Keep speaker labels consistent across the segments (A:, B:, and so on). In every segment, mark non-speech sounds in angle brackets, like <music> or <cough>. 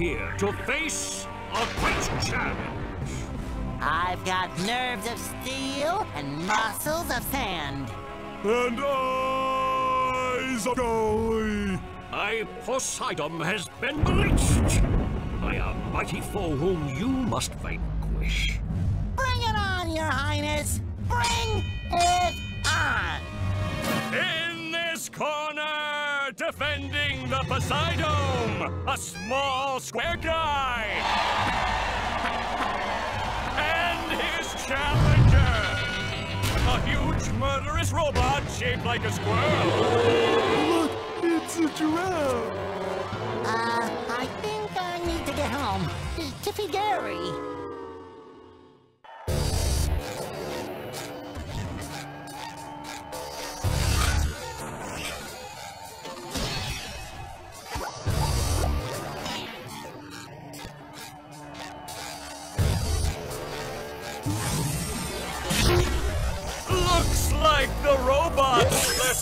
A: here to face a great challenge.
B: I've got nerves of steel and muscles of sand.
C: And eyes of golly.
A: I, Poseidon, has been bewitched by a mighty foe whom you must vanquish.
B: Bring it on, Your Highness. Bring it on.
A: In this corner, defending the Poseidome, a small square guy. and his challenger, a huge murderous robot shaped like a squirrel.
C: Look, it's a giraffe.
B: Uh, I think I need to get home. Tiffy Gary.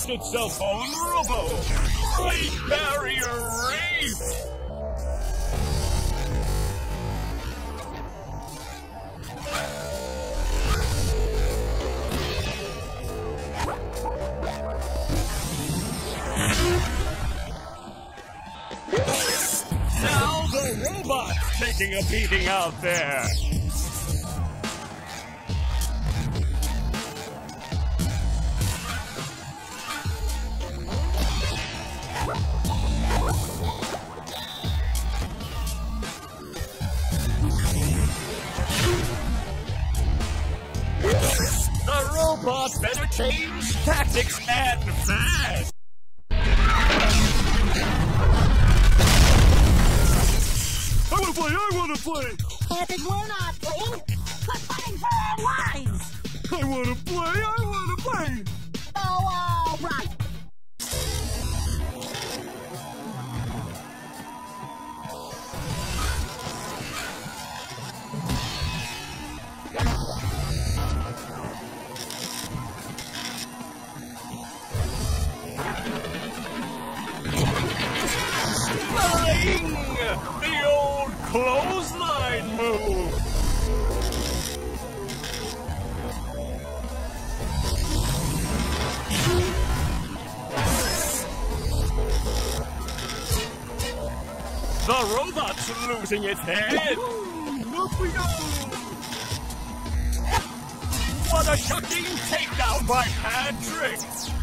A: Left itself vulnerable. Great barrier reef. Now the robot's taking a beating out there. Change tactics and fast.
C: I wanna play, I wanna play.
B: If it were not
A: losing its head!
C: Off we go.
A: What a shocking takedown by Patrick!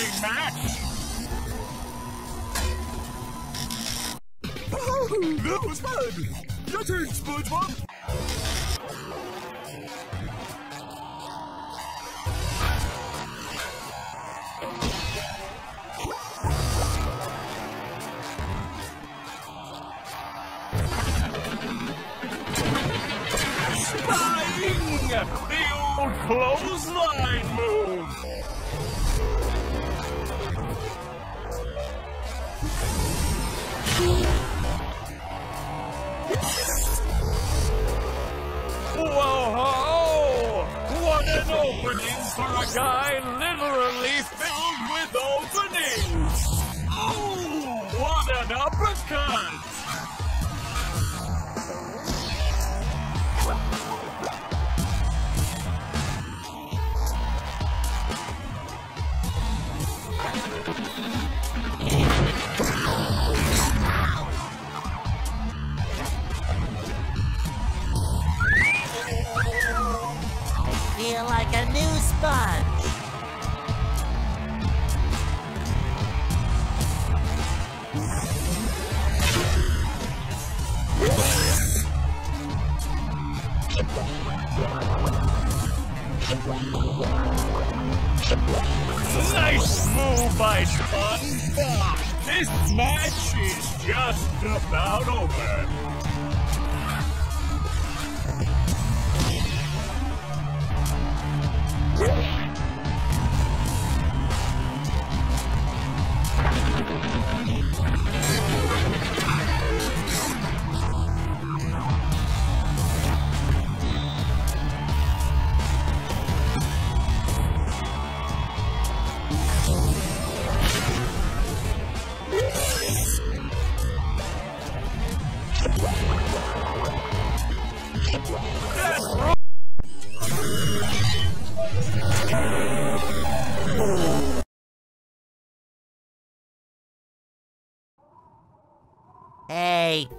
A: Electrifying match!
C: Oh, that was fun! Your turn, SpongeBob!
A: Spying! The old clothesline move! An opening for a guy literally filled with openings! Oh, what an uppercut!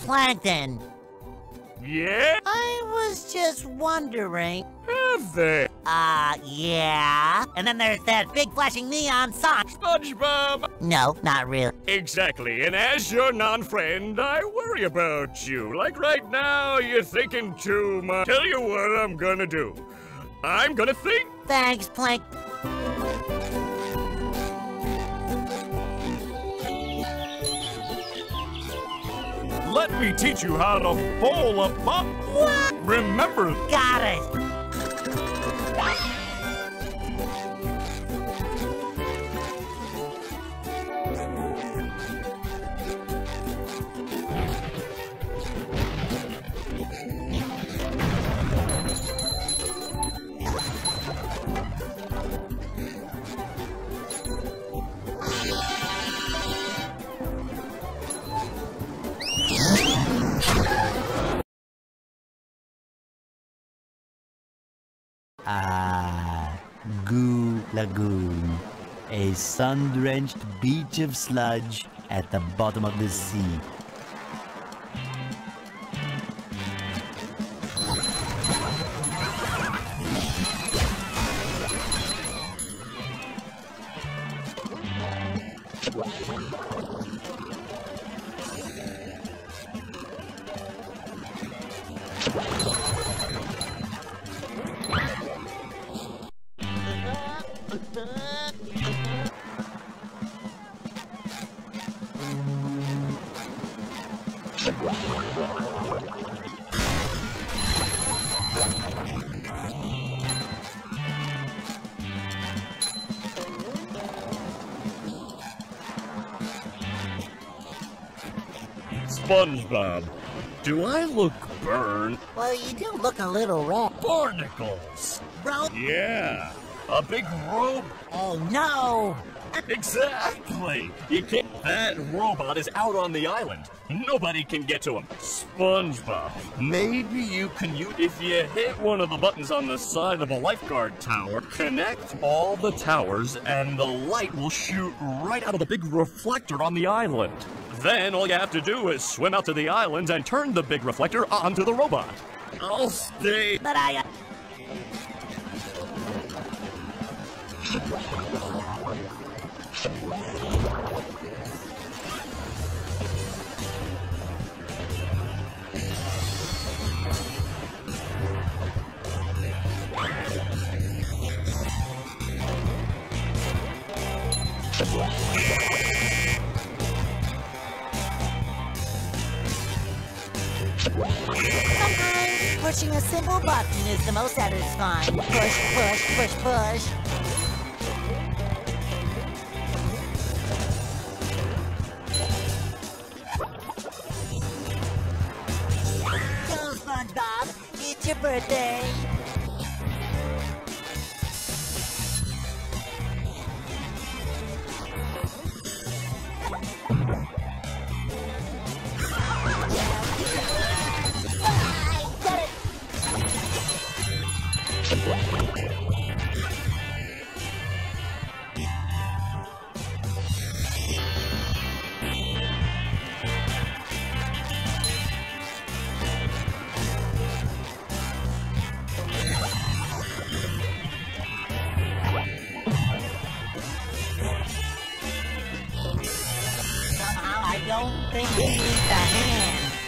B: Plankton.
A: Yeah?
B: I was just wondering.
A: Have they?
B: Uh, yeah. And then there's that big flashing neon sign.
A: SpongeBob!
B: No, not really.
A: Exactly, and as your non-friend, I worry about you. Like right now, you're thinking too much. Tell you what I'm gonna do. I'm gonna think.
B: Thanks, Plank.
A: Let me teach you how to bowl a pop.
B: What?
A: Remember,
B: Got it.
D: Lagoon, a sun-drenched beach of sludge at the bottom of the sea.
A: SpongeBob, do I look burned?
B: Well, you do look a little red.
A: Barnacles.
B: Bro.
A: Yeah, a big rope.
B: Oh, no.
A: Exactly. You can't. That robot is out on the island. Nobody can get to him. SpongeBob, maybe you can use. If you hit one of the buttons on the side of a lifeguard tower, connect all the towers, and the light will shoot right out of the big reflector on the island. Then all you have to do is swim out to the island and turn the big reflector onto the robot. I'll stay.
B: But I. Uh... pushing a simple button is the most satisfying. Push, push, push, push. Go, SpongeBob. It's your birthday. Don't think he needs a hand.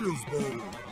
C: My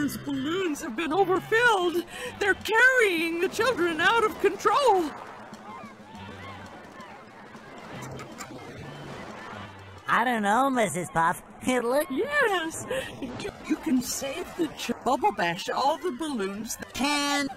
E: children's balloons have been overfilled! They're carrying the children out of control!
B: I don't know, Mrs. Puff. <laughs> It looks...
E: Yes! You, you can save the Bubble Bash all the balloons that
B: can.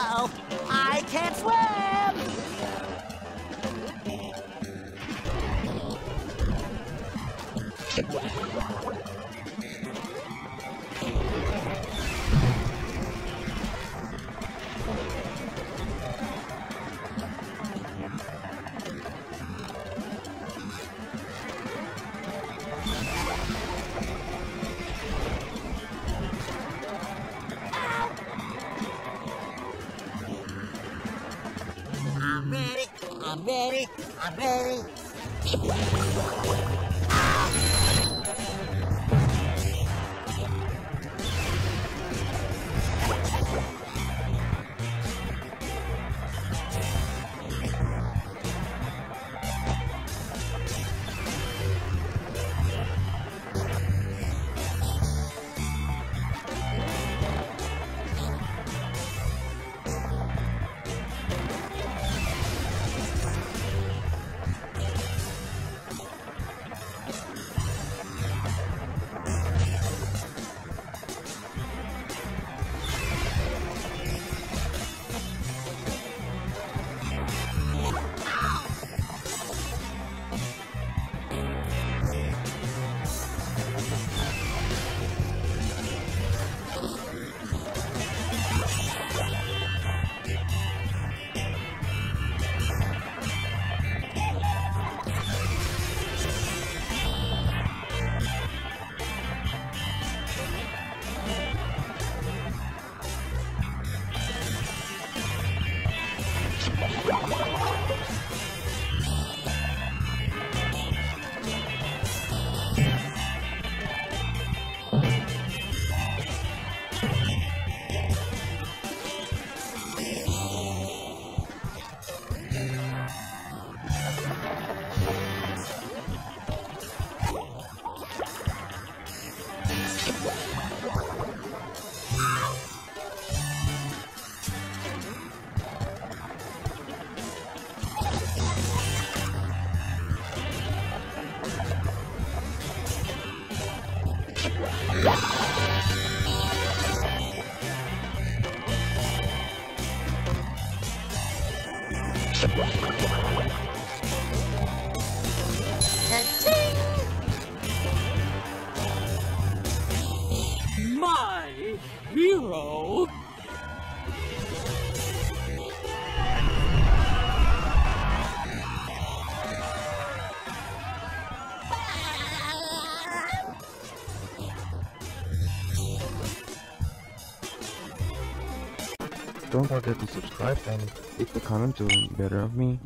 B: Uh-oh, I can't swim!
F: Forget to subscribe and leave a comment to better of me.